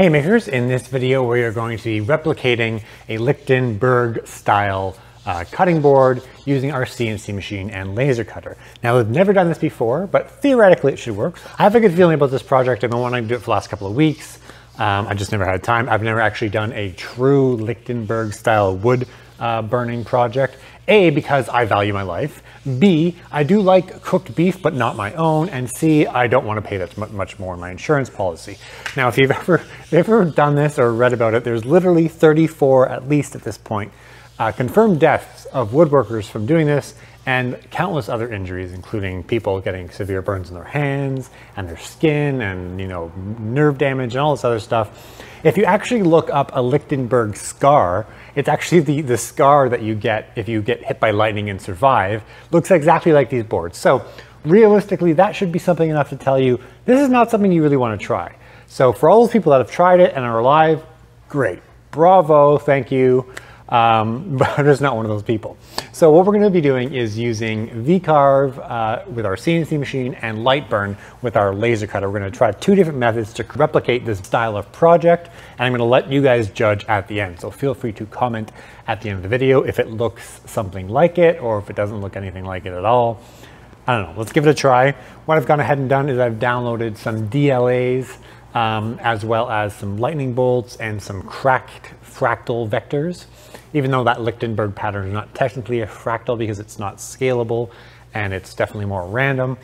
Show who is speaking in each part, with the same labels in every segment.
Speaker 1: Hey makers, in this video we are going to be replicating a Lichtenberg style uh, cutting board using our CNC machine and laser cutter. Now we've never done this before, but theoretically it should work. I have a good feeling about this project. I've been wanting to do it for the last couple of weeks. Um, I just never had time. I've never actually done a true Lichtenberg style wood uh, burning project. A, because I value my life. B, I do like cooked beef, but not my own. And C, I don't want to pay that much more in my insurance policy. Now, if you've ever, ever done this or read about it, there's literally 34, at least at this point, uh, confirmed deaths of woodworkers from doing this and countless other injuries, including people getting severe burns in their hands and their skin and, you know, nerve damage and all this other stuff. If you actually look up a Lichtenberg scar, it's actually the, the scar that you get if you get hit by lightning and survive. Looks exactly like these boards. So realistically, that should be something enough to tell you this is not something you really want to try. So for all those people that have tried it and are alive, great. Bravo, thank you um, but I'm just not one of those people. So what we're going to be doing is using VCarve uh, with our CNC machine and Lightburn with our laser cutter. We're going to try two different methods to replicate this style of project, and I'm going to let you guys judge at the end. So feel free to comment at the end of the video if it looks something like it or if it doesn't look anything like it at all. I don't know, let's give it a try. What I've gone ahead and done is I've downloaded some DLAs um, as well as some lightning bolts and some cracked fractal vectors even though that Lichtenberg pattern is not technically a fractal because it's not scalable and it's definitely more random,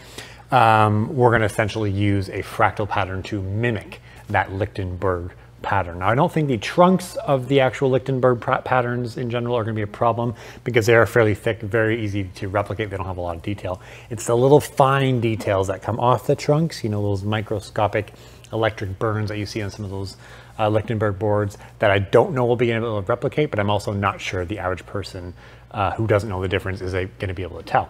Speaker 1: um, we're going to essentially use a fractal pattern to mimic that Lichtenberg pattern. Now, I don't think the trunks of the actual Lichtenberg patterns in general are going to be a problem because they are fairly thick, very easy to replicate. They don't have a lot of detail. It's the little fine details that come off the trunks, you know, those microscopic electric burns that you see on some of those uh, Lichtenberg boards that I don't know will be able to replicate, but I'm also not sure the average person uh, who doesn't know the difference is going to be able to tell.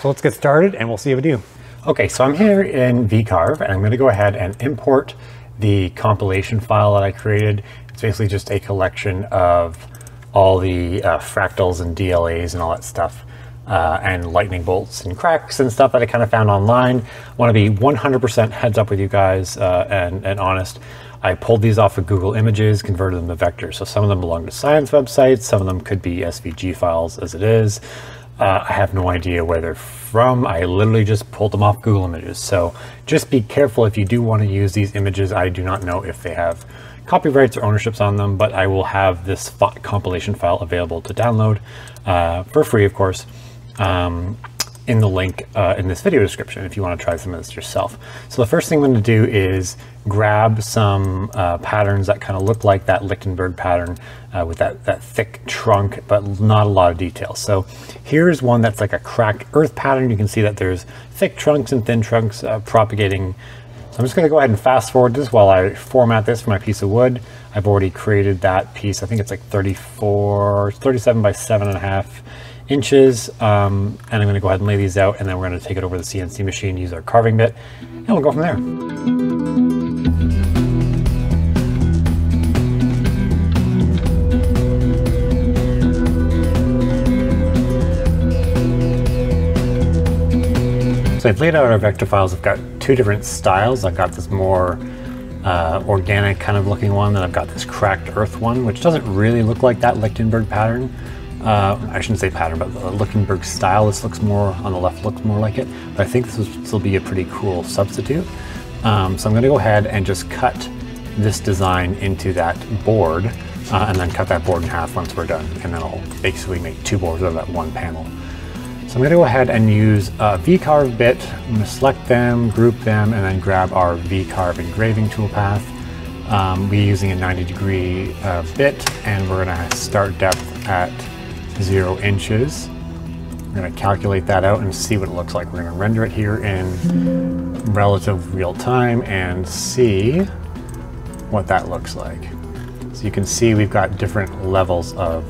Speaker 1: So let's get started and we'll see if we do. Okay, so I'm here in VCarve and I'm going to go ahead and import the compilation file that I created. It's basically just a collection of all the uh, fractals and DLAs and all that stuff. Uh, and lightning bolts and cracks and stuff that I kind of found online. Want to be 100% heads up with you guys uh, and, and honest. I pulled these off of Google Images, converted them to vectors. So some of them belong to science websites, some of them could be SVG files as it is. Uh, I have no idea where they're from. I literally just pulled them off Google Images. So just be careful if you do want to use these images. I do not know if they have copyrights or ownerships on them, but I will have this compilation file available to download uh, for free, of course. Um, in the link uh, in this video description if you want to try some of this yourself. So the first thing I'm going to do is grab some uh, patterns that kind of look like that Lichtenberg pattern uh, with that, that thick trunk, but not a lot of detail. So here's one that's like a cracked earth pattern. You can see that there's thick trunks and thin trunks uh, propagating. So I'm just going to go ahead and fast forward this while I format this for my piece of wood. I've already created that piece. I think it's like 34, 37 by seven and a half inches. Um, and I'm gonna go ahead and lay these out and then we're gonna take it over the CNC machine, use our carving bit, and we'll go from there. So I've laid out our vector files. I've got two different styles. I've got this more uh, organic kind of looking one, then I've got this cracked earth one, which doesn't really look like that Lichtenberg pattern. Uh, I shouldn't say pattern, but the Lichtenberg style. This looks more, on the left looks more like it, but I think this will still be a pretty cool substitute. Um, so I'm gonna go ahead and just cut this design into that board uh, and then cut that board in half once we're done. And then I'll basically make two boards out of that one panel. So I'm gonna go ahead and use a V-carve bit. I'm gonna select them, group them, and then grab our V-carve engraving toolpath. Um, we're using a 90 degree uh, bit and we're gonna start depth at zero inches. We're to calculate that out and see what it looks like. We're to render it here in relative real time and see what that looks like. So you can see we've got different levels of,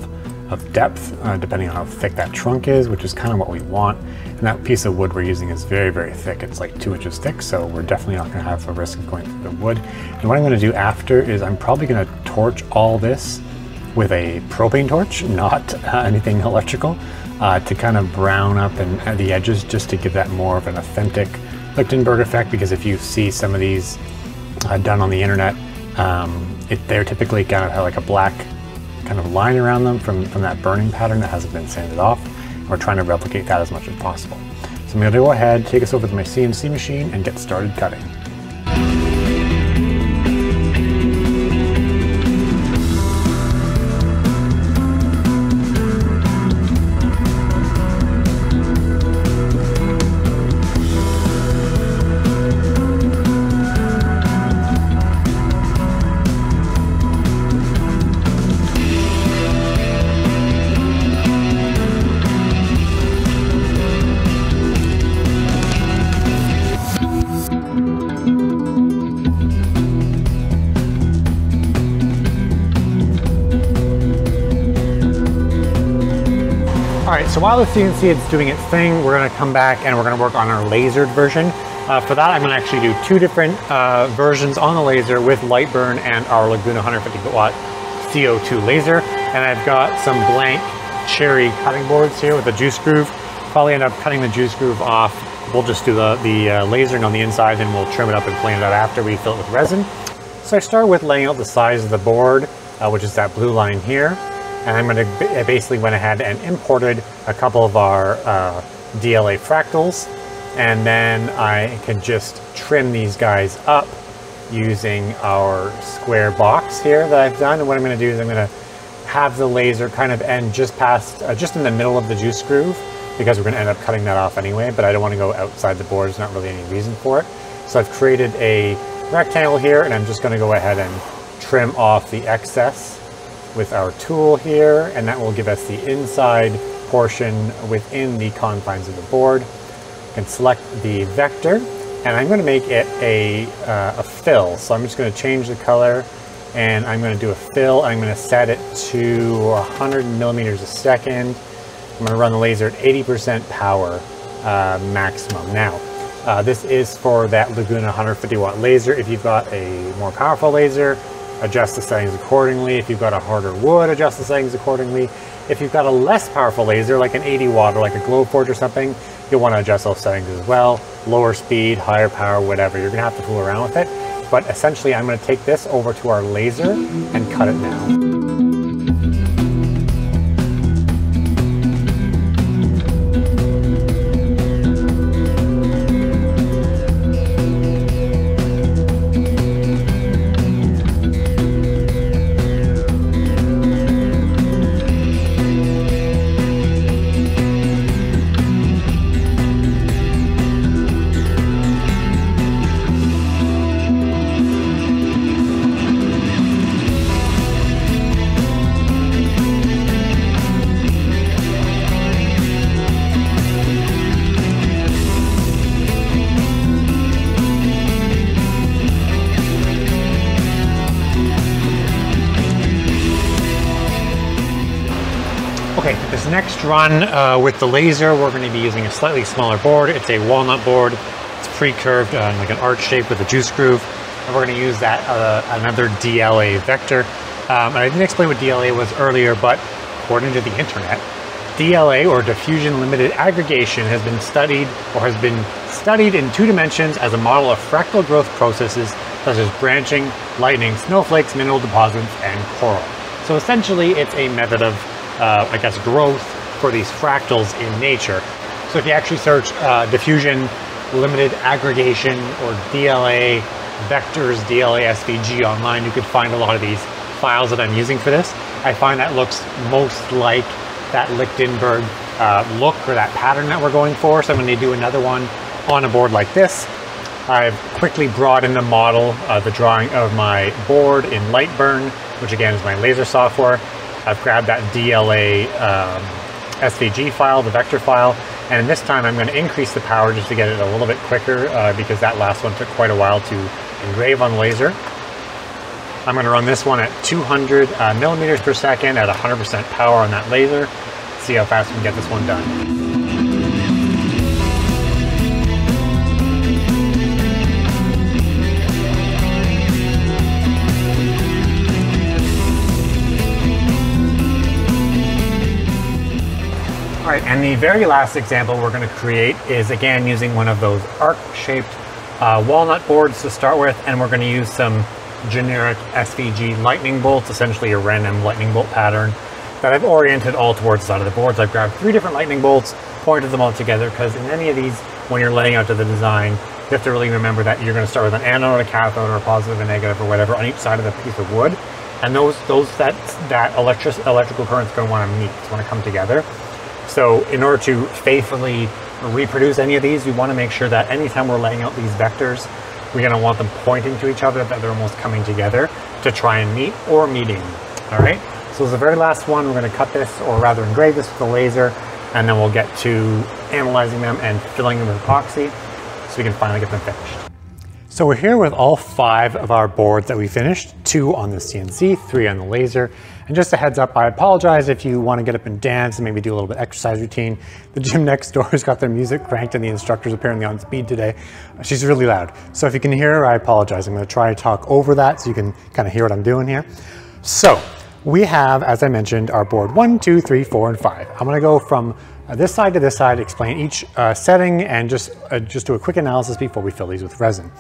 Speaker 1: of depth uh, depending on how thick that trunk is, which is kind of what we want. And that piece of wood we're using is very, very thick. It's like two inches thick, so we're definitely not going to have a risk of going through the wood. And what I'm going to do after is I'm probably going to torch all this with a propane torch, not uh, anything electrical, uh, to kind of brown up and uh, the edges just to give that more of an authentic Lichtenberg effect because if you see some of these uh, done on the internet, Um, it, they're typically kind of have like a black kind of line around them from, from that burning pattern that hasn't been sanded off. We're trying to replicate that as much as possible. So I'm gonna go ahead, take us over to my CNC machine and get started cutting. So while the CNC is doing its thing, we're gonna come back and we're gonna work on our lasered version. Uh, for that, I'm gonna actually do two different uh, versions on the laser with Lightburn and our Laguna 150 watt CO2 laser. And I've got some blank cherry cutting boards here with a juice groove. Probably end up cutting the juice groove off. We'll just do the, the uh, lasering on the inside, then we'll trim it up and plane it out after we fill it with resin. So I start with laying out the size of the board, uh, which is that blue line here. And I'm going to basically went ahead and imported a couple of our uh, DLA fractals. And then I can just trim these guys up using our square box here that I've done. And what I'm going to do is I'm going to have the laser kind of end just past, uh, just in the middle of the juice groove because we're going to end up cutting that off anyway, but I don't want to go outside the board. There's not really any reason for it. So I've created a rectangle here and I'm just going to go ahead and trim off the excess with our tool here, and that will give us the inside portion within the confines of the board. You can select the vector, and I'm going to make it a, uh, a fill. So I'm just going to change the color, and I'm going to do a fill. I'm going to set it to 100 millimeters a second. I'm going to run the laser at 80% power uh, maximum. Now, uh, this is for that Laguna 150 watt laser. If you've got a more powerful laser, adjust the settings accordingly. If you've got a harder wood, adjust the settings accordingly. If you've got a less powerful laser, like an 80 watt or like a Glowforge or something, you'll want to adjust those settings as well. Lower speed, higher power, whatever. You're going to have to fool around with it. But essentially, I'm going to take this over to our laser and cut it now. This next run uh, with the laser, we're going to be using a slightly smaller board. It's a walnut board. It's pre-curved, uh, like an arch shape with a juice groove. And we're going to use that uh, another DLA vector. Um, I didn't explain what DLA was earlier, but according to the internet, DLA or diffusion limited aggregation has been studied or has been studied in two dimensions as a model of fractal growth processes such as branching, lightning, snowflakes, mineral deposits, and coral. So essentially, it's a method of uh, I guess, growth for these fractals in nature. So if you actually search uh, diffusion limited aggregation or DLA vectors, DLA SVG online, you could find a lot of these files that I'm using for this. I find that looks most like that Lichtenberg uh, look or that pattern that we're going for. So I'm to do another one on a board like this. I've quickly brought in the model, uh, the drawing of my board in Lightburn, which again is my laser software. I've grabbed that DLA um, SVG file, the vector file, and this time I'm going to increase the power just to get it a little bit quicker uh, because that last one took quite a while to engrave on laser. I'm going to run this one at 200 uh, millimeters per second at 100% power on that laser. See how fast we can get this one done. Right, and the very last example we're going to create is again using one of those arc-shaped uh, walnut boards to start with, and we're going to use some generic SVG lightning bolts, essentially a random lightning bolt pattern that I've oriented all towards the side of the boards. I've grabbed three different lightning bolts, pointed them all together, because in any of these, when you're laying out to the design, you have to really remember that you're going to start with an anode, a cathode, or a positive and negative, or whatever, on each side of the piece of wood. And those, those that, that electric, electrical current's going to want to meet, it's going to come together. So in order to faithfully reproduce any of these, we want to make sure that anytime we're laying out these vectors, we're going to want them pointing to each other, that they're almost coming together to try and meet or meeting. All right. So as the very last one, we're going to cut this, or rather engrave this with a laser, and then we'll get to analyzing them and filling them with epoxy so we can finally get them finished. So we're here with all five of our boards that we finished, two on the CNC, three on the laser. And just a heads up, I apologize if you want to get up and dance and maybe do a little bit of exercise routine. The gym next door has got their music cranked and the instructor's apparently on speed today. She's really loud. So if you can hear her, I apologize. I'm going to try to talk over that so you can kind of hear what I'm doing here. So we have, as I mentioned, our board one, two, three, four, and five. I'm going to go from this side to this side, explain each uh, setting and just, uh, just do a quick analysis before we fill these with resin.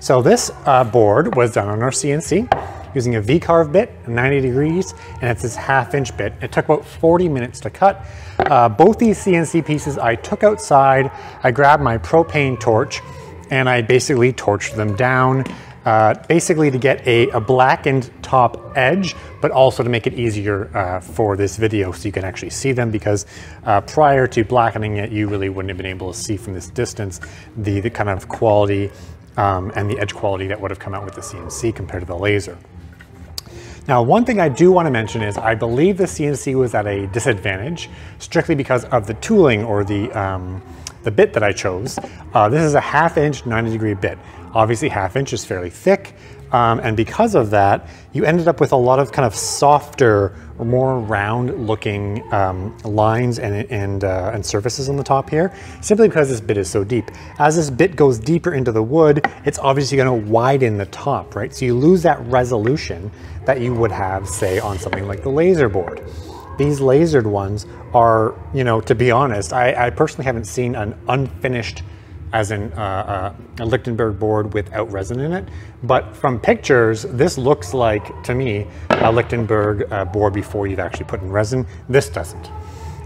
Speaker 1: So this uh, board was done on our CNC using a V-carve bit, 90 degrees, and it's this half inch bit. It took about 40 minutes to cut. Uh, both these CNC pieces I took outside, I grabbed my propane torch, and I basically torched them down uh, basically to get a, a, blackened top edge, but also to make it easier uh, for this video so you can actually see them because uh, prior to blackening it, you really wouldn't have been able to see from this distance the, the kind of quality um, and the edge quality that would have come out with the CNC compared to the laser. Now, one thing I do want to mention is I believe the CNC was at a disadvantage strictly because of the tooling or the, um, the bit that I chose. Uh, this is a half inch 90 degree bit. Obviously half inch is fairly thick. Um, and because of that, you ended up with a lot of kind of softer, more round looking um, lines and, and, uh, and surfaces on the top here, simply because this bit is so deep. As this bit goes deeper into the wood, it's obviously gonna widen the top, right? So you lose that resolution that you would have, say, on something like the laser board. These lasered ones are, you know, to be honest, I, I personally haven't seen an unfinished as in uh, uh, a Lichtenberg board without resin in it. But from pictures, this looks like, to me, a Lichtenberg uh, board before you've actually put in resin. This doesn't.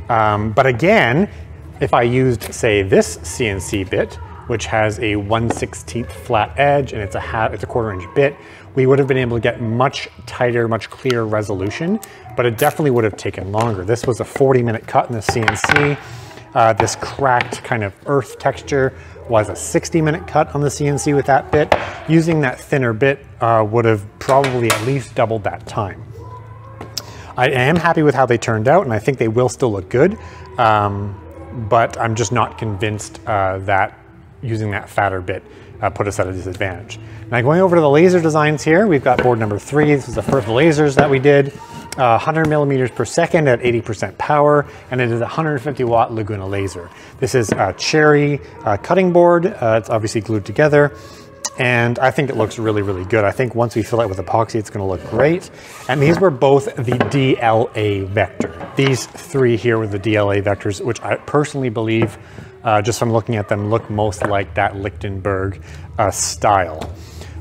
Speaker 1: Um, but again, if I used, say, this CNC bit, which has a 1 16th flat edge and it's a half, it's a quarter inch bit, we would have been able to get much tighter, much clearer resolution, but it definitely would have taken longer. This was a 40 minute cut in the CNC. Uh, this cracked kind of earth texture was a 60 minute cut on the CNC with that bit. Using that thinner bit uh, would have probably at least doubled that time. I am happy with how they turned out and I think they will still look good, um, but I'm just not convinced uh, that using that fatter bit uh, put us at a disadvantage. Now going over to the laser designs here, we've got board number three. This is the first lasers that we did. 100 millimeters per second at 80% power, and it is a 150 watt Laguna laser. This is a cherry uh, cutting board. Uh, it's obviously glued together. And I think it looks really, really good. I think once we fill it with epoxy, it's gonna look great. And these were both the DLA vector. These three here were the DLA vectors, which I personally believe, uh, just from looking at them, look most like that Lichtenberg uh, style.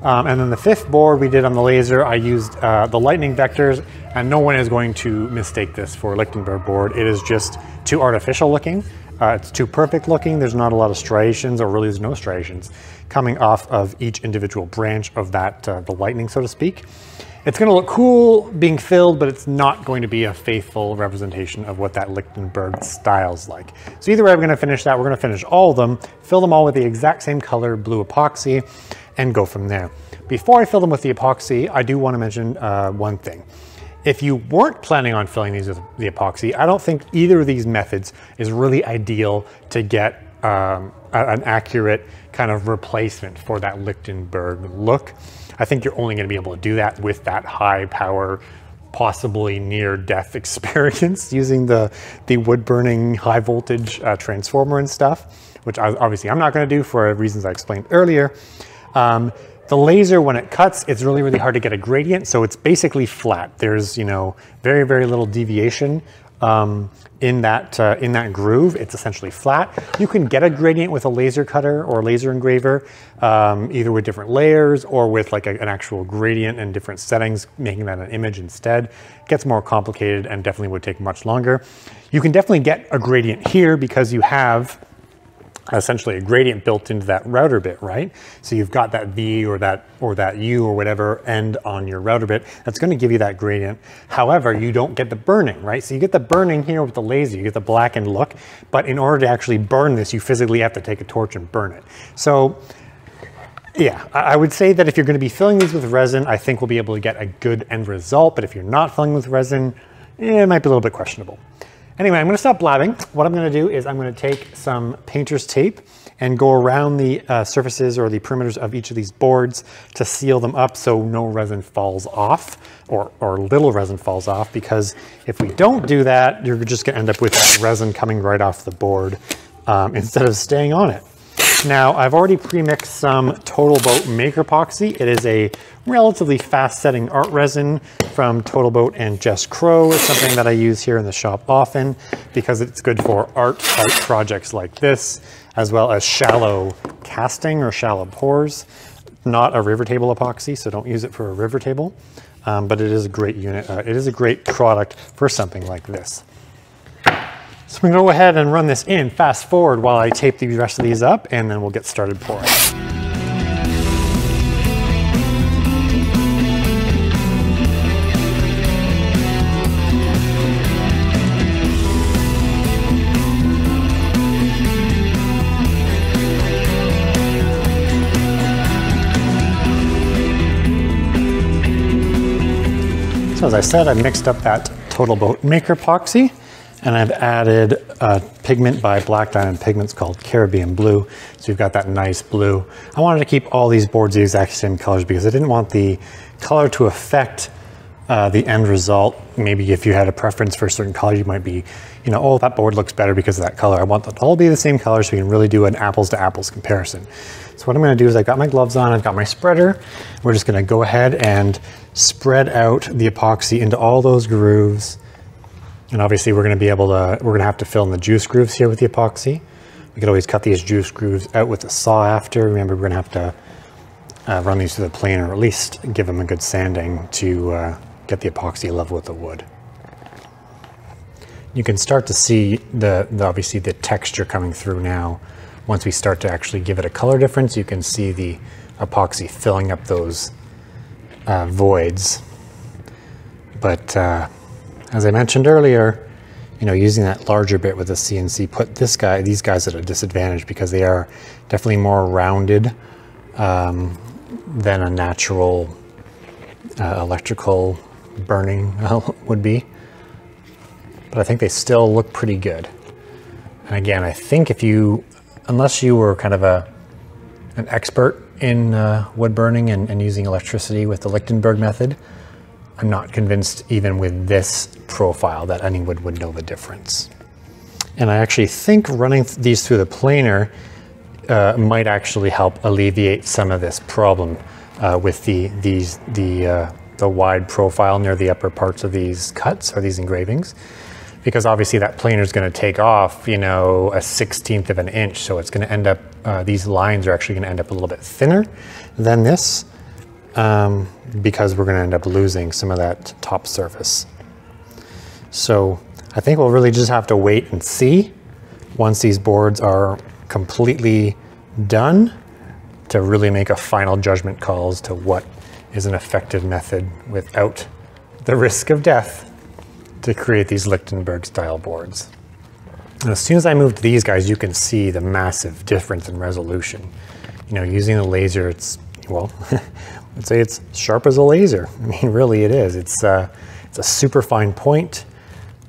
Speaker 1: Um, and then the fifth board we did on the laser, I used uh, the lightning vectors, and no one is going to mistake this for a Lichtenberg board. It is just too artificial looking. Uh, it's too perfect looking. There's not a lot of striations, or really there's no striations, coming off of each individual branch of that, uh, the lightning, so to speak. It's gonna look cool being filled, but it's not going to be a faithful representation of what that Lichtenberg style's like. So either way, we're gonna finish that. We're gonna finish all of them, fill them all with the exact same color, blue epoxy, and go from there. Before I fill them with the epoxy, I do want to mention uh, one thing. If you weren't planning on filling these with the epoxy, I don't think either of these methods is really ideal to get um, an accurate kind of replacement for that Lichtenberg look. I think you're only going to be able to do that with that high power, possibly near death experience using the, the wood burning high voltage uh, transformer and stuff, which I, obviously I'm not going to do for reasons I explained earlier. Um, the laser, when it cuts, it's really, really hard to get a gradient, so it's basically flat. There's, you know, very, very little deviation um, in that uh, in that groove. It's essentially flat. You can get a gradient with a laser cutter or laser engraver, um, either with different layers or with like a, an actual gradient and different settings, making that an image instead. It gets more complicated and definitely would take much longer. You can definitely get a gradient here because you have essentially a gradient built into that router bit, right? So you've got that V or that or that U or whatever end on your router bit that's going to give you that gradient. However, you don't get the burning, right? So you get the burning here with the laser, you get the blackened look, but in order to actually burn this, you physically have to take a torch and burn it. So yeah, I would say that if you're going to be filling these with resin, I think we'll be able to get a good end result. But if you're not filling with resin, eh, it might be a little bit questionable. Anyway, I'm gonna stop blabbing. What I'm gonna do is I'm gonna take some painter's tape and go around the uh, surfaces or the perimeters of each of these boards to seal them up so no resin falls off or, or little resin falls off because if we don't do that, you're just gonna end up with resin coming right off the board um, instead of staying on it. Now, I've already pre-mixed some TotalBoat Maker Epoxy. It is a relatively fast-setting art resin from TotalBoat and Jess Crow. It's something that I use here in the shop often because it's good for art type projects like this, as well as shallow casting or shallow pours. Not a river table epoxy, so don't use it for a river table, um, but it is a great unit. Uh, it is a great product for something like this. So I'm gonna go ahead and run this in fast forward while I tape the rest of these up and then we'll get started pouring. So as I said, I mixed up that TotalBoat Maker epoxy and I've added a pigment by Black Diamond Pigments called Caribbean Blue. So you've got that nice blue. I wanted to keep all these boards the exact same colors because I didn't want the color to affect uh, the end result. Maybe if you had a preference for a certain color, you might be, you know, oh, that board looks better because of that color. I want them to all be the same color so we can really do an apples to apples comparison. So what I'm gonna do is I've got my gloves on, I've got my spreader. We're just gonna go ahead and spread out the epoxy into all those grooves and obviously we're gonna be able to, we're gonna have to fill in the juice grooves here with the epoxy. We could always cut these juice grooves out with a saw after. Remember, we're gonna have to uh, run these through the planer, or at least give them a good sanding to uh, get the epoxy level with the wood. You can start to see the, the, obviously the texture coming through now. Once we start to actually give it a color difference, you can see the epoxy filling up those uh, voids. But uh, as I mentioned earlier, you know, using that larger bit with the CNC put this guy, these guys at a disadvantage because they are definitely more rounded um, than a natural uh, electrical burning would be. But I think they still look pretty good. And again, I think if you, unless you were kind of a an expert in uh, wood burning and, and using electricity with the Lichtenberg method, I'm not convinced even with this profile that anyone would know the difference. And I actually think running th these through the planer uh, might actually help alleviate some of this problem uh, with the, these, the, uh, the wide profile near the upper parts of these cuts or these engravings. Because obviously that planer is going to take off, you know, a 16th of an inch. So it's going to end up, uh, these lines are actually going to end up a little bit thinner than this um, because we're going to end up losing some of that top surface. So I think we'll really just have to wait and see once these boards are completely done to really make a final judgment call as to what is an effective method without the risk of death to create these Lichtenberg style boards. And as soon as I move to these guys, you can see the massive difference in resolution. You know, using the laser, it's, well, I'd say it's sharp as a laser. I mean, really it is. It's, uh, it's a super fine point.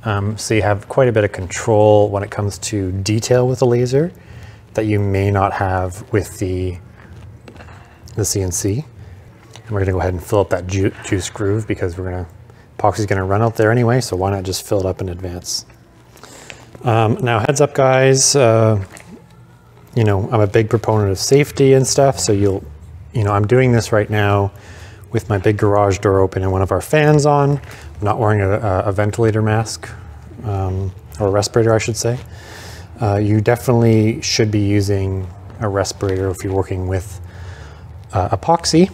Speaker 1: Um, so you have quite a bit of control when it comes to detail with a laser that you may not have with the, the CNC. And we're gonna go ahead and fill up that ju juice groove because we're gonna, epoxy's gonna run out there anyway, so why not just fill it up in advance. Um, now heads up guys, uh, you know, I'm a big proponent of safety and stuff, so you'll you know, I'm doing this right now with my big garage door open and one of our fans on. I'm not wearing a, a ventilator mask um, or a respirator, I should say, uh, you definitely should be using a respirator if you're working with uh, epoxy.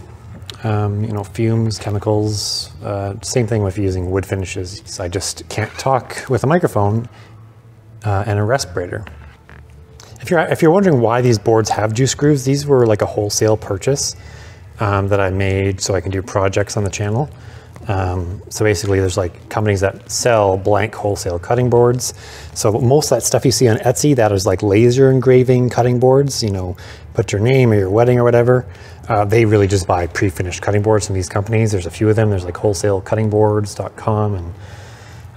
Speaker 1: Um, you know, fumes, chemicals, uh, same thing with using wood finishes. I just can't talk with a microphone uh, and a respirator. If you're, if you're wondering why these boards have juice grooves, these were like a wholesale purchase um, that I made so I can do projects on the channel. Um, so basically there's like companies that sell blank wholesale cutting boards. So most of that stuff you see on Etsy, that is like laser engraving cutting boards, you know, put your name or your wedding or whatever. Uh, they really just buy pre-finished cutting boards from these companies. There's a few of them. There's like wholesalecuttingboards.com and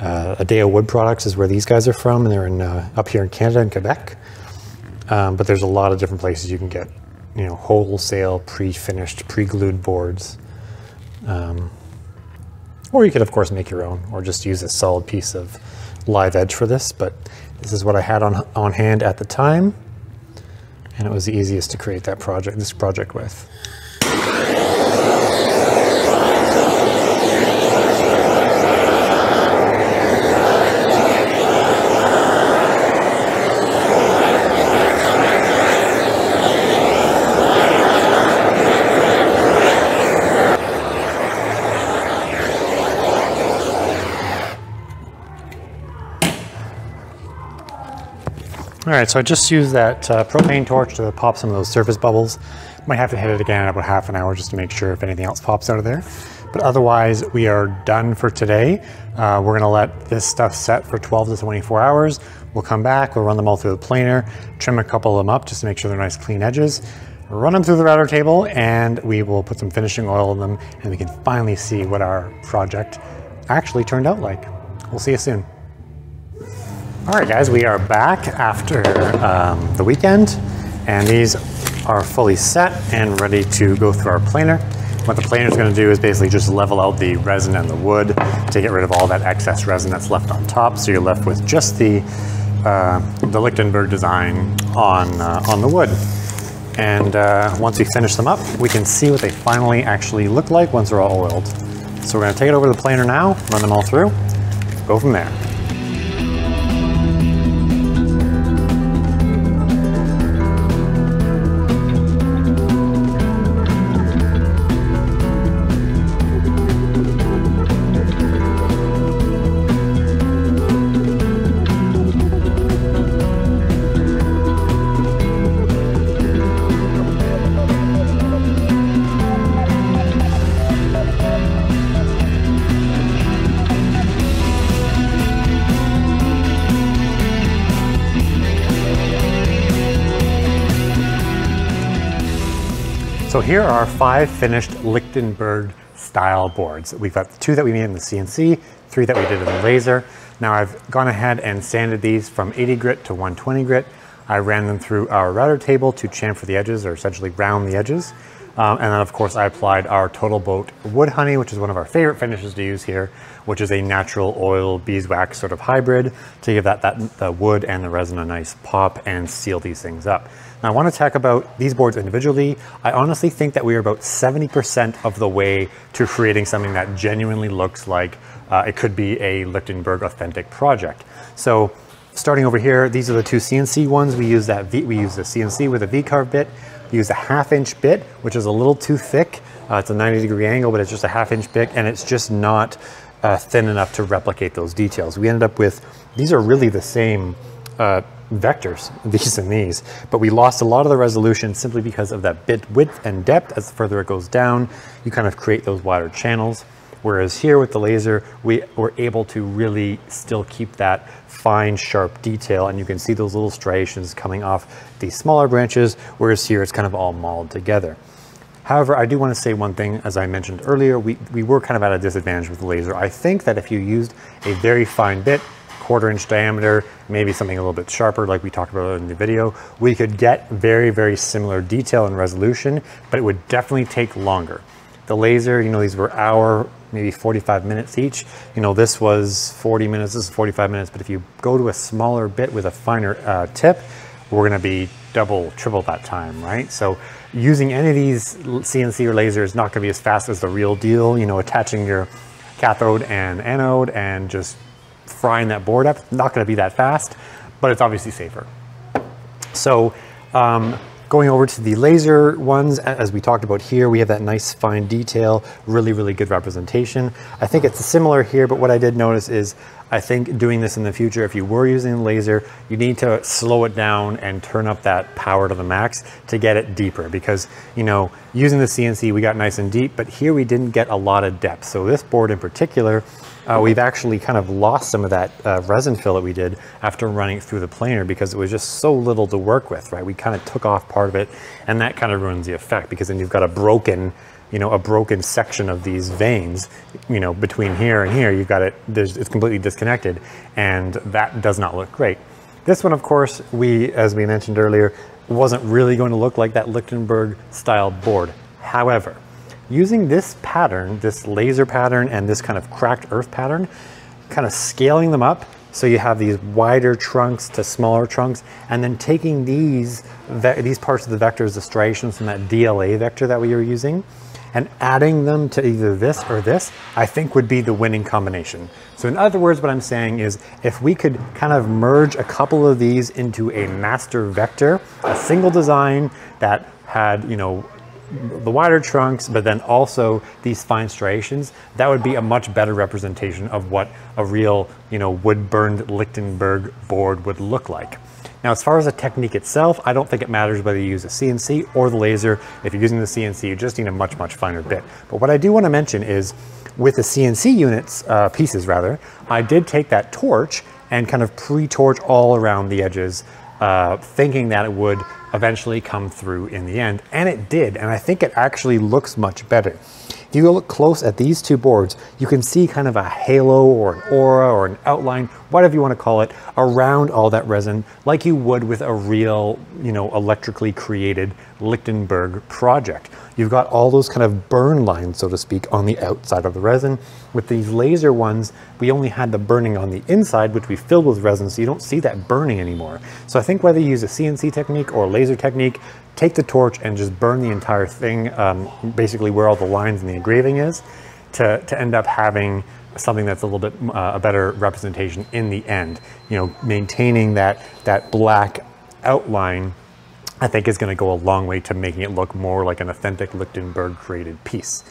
Speaker 1: uh, Adeo Wood Products is where these guys are from. And they're in, uh, up here in Canada and Quebec. Um, but there's a lot of different places you can get, you know, wholesale pre-finished, pre-glued boards. Um, or you could of course make your own or just use a solid piece of live edge for this, but this is what I had on, on hand at the time. And it was the easiest to create that project, this project with. Right, so I just used that uh, propane torch to pop some of those surface bubbles. Might have to hit it again in about half an hour just to make sure if anything else pops out of there. But otherwise, we are done for today. Uh, we're gonna let this stuff set for 12 to 24 hours. We'll come back, we'll run them all through the planer, trim a couple of them up just to make sure they're nice clean edges, run them through the router table, and we will put some finishing oil in them, and we can finally see what our project actually turned out like. We'll see you soon. All right, guys, we are back after um, the weekend, and these are fully set and ready to go through our planer. What the planer is going to do is basically just level out the resin and the wood to get rid of all that excess resin that's left on top. So you're left with just the uh, the Lichtenberg design on uh, on the wood. And uh, once we finish them up, we can see what they finally actually look like once they're all oiled. So we're going to take it over to the planer now, run them all through, go from there. So here are five finished Lichtenberg style boards. We've got two that we made in the CNC, three that we did in the laser. Now I've gone ahead and sanded these from 80 grit to 120 grit. I ran them through our router table to chamfer the edges or essentially round the edges. Um, and then of course I applied our TotalBoat Wood Honey, which is one of our favorite finishes to use here, which is a natural oil beeswax sort of hybrid to give that, that the wood and the resin a nice pop and seal these things up. Now I want to talk about these boards individually. I honestly think that we are about 70% of the way to creating something that genuinely looks like uh, it could be a Lichtenberg authentic project. So starting over here, these are the two CNC ones. We use that v, we use the CNC with a V-carve bit. We use a half inch bit, which is a little too thick. Uh, it's a 90 degree angle, but it's just a half inch bit and it's just not uh, thin enough to replicate those details. We ended up with, these are really the same uh, vectors, these and these, but we lost a lot of the resolution simply because of that bit width and depth. As the further it goes down, you kind of create those wider channels. Whereas here with the laser, we were able to really still keep that fine, sharp detail. And you can see those little striations coming off these smaller branches, whereas here it's kind of all mauled together. However, I do want to say one thing, as I mentioned earlier, we, we were kind of at a disadvantage with the laser. I think that if you used a very fine bit, quarter inch diameter, maybe something a little bit sharper like we talked about in the video, we could get very, very similar detail and resolution, but it would definitely take longer. The laser, you know, these were hour, maybe 45 minutes each. You know, this was 40 minutes, this is 45 minutes, but if you go to a smaller bit with a finer uh, tip, we're gonna be double, triple that time, right? So using any of these CNC or lasers is not gonna be as fast as the real deal, you know, attaching your cathode and anode and just frying that board up. Not gonna be that fast, but it's obviously safer. So um, Going over to the laser ones, as we talked about here, we have that nice fine detail, really, really good representation. I think it's similar here, but what I did notice is I think doing this in the future, if you were using a laser, you need to slow it down and turn up that power to the max to get it deeper because, you know, using the CNC, we got nice and deep, but here we didn't get a lot of depth. So this board in particular, uh, we've actually kind of lost some of that uh, resin fill that we did after running it through the planer because it was just so little to work with, right? We kind of took off part of it and that kind of ruins the effect because then you've got a broken, you know, a broken section of these veins, you know, between here and here, you've got it, it's completely disconnected and that does not look great. This one, of course, we, as we mentioned earlier, wasn't really going to look like that Lichtenberg style board. However, using this pattern, this laser pattern and this kind of cracked earth pattern, kind of scaling them up so you have these wider trunks to smaller trunks, and then taking these, these parts of the vectors, the striations from that DLA vector that we were using, and adding them to either this or this, I think would be the winning combination. So in other words, what I'm saying is if we could kind of merge a couple of these into a master vector, a single design that had, you know, the wider trunks, but then also these fine striations, that would be a much better representation of what a real, you know, wood burned Lichtenberg board would look like. Now, as far as the technique itself, I don't think it matters whether you use a CNC or the laser. If you're using the CNC, you just need a much, much finer bit. But what I do want to mention is with the CNC units, uh, pieces rather, I did take that torch and kind of pre-torch all around the edges, uh, thinking that it would eventually come through in the end. And it did, and I think it actually looks much better. If you look close at these two boards, you can see kind of a halo or an aura or an outline, whatever you want to call it, around all that resin, like you would with a real, you know, electrically created Lichtenberg project. You've got all those kind of burn lines, so to speak, on the outside of the resin. With these laser ones, we only had the burning on the inside, which we filled with resin, so you don't see that burning anymore. So I think whether you use a CNC technique or a laser technique, take the torch and just burn the entire thing, um, basically where all the lines and the engraving is, to, to end up having something that's a little bit uh, a better representation in the end. You know, maintaining that, that black outline, I think is gonna go a long way to making it look more like an authentic Lichtenberg created piece.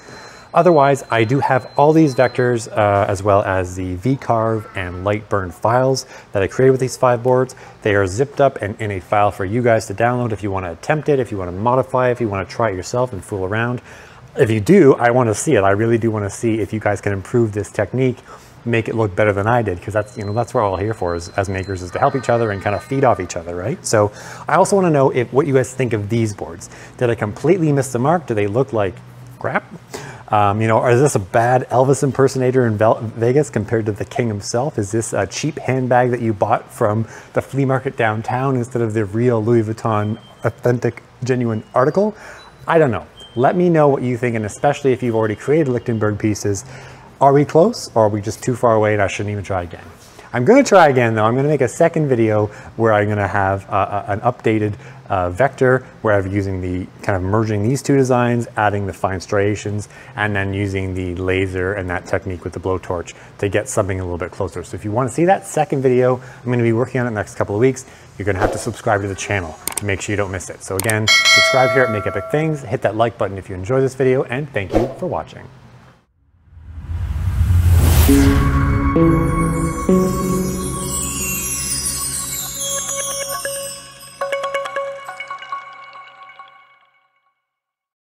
Speaker 1: Otherwise, I do have all these vectors uh, as well as the VCarve and Lightburn files that I created with these five boards. They are zipped up and in a file for you guys to download if you want to attempt it, if you want to modify if you want to try it yourself and fool around. If you do, I want to see it. I really do want to see if you guys can improve this technique make it look better than I did because that's you know that's what we're all here for as, as makers is to help each other and kind of feed off each other right so I also want to know if what you guys think of these boards did I completely miss the mark do they look like crap um, you know, is this a bad Elvis impersonator in Vegas compared to the king himself? Is this a cheap handbag that you bought from the flea market downtown instead of the real Louis Vuitton authentic, genuine article? I don't know. Let me know what you think, and especially if you've already created Lichtenberg pieces. Are we close, or are we just too far away and I shouldn't even try again? I'm going to try again though. I'm going to make a second video where I'm going to have uh, uh, an updated uh, vector where I'm using the kind of merging these two designs, adding the fine striations, and then using the laser and that technique with the blowtorch to get something a little bit closer. So if you want to see that second video, I'm going to be working on it next couple of weeks. You're going to have to subscribe to the channel to make sure you don't miss it. So again, subscribe here at Make Epic Things, hit that like button if you enjoy this video, and thank you for watching.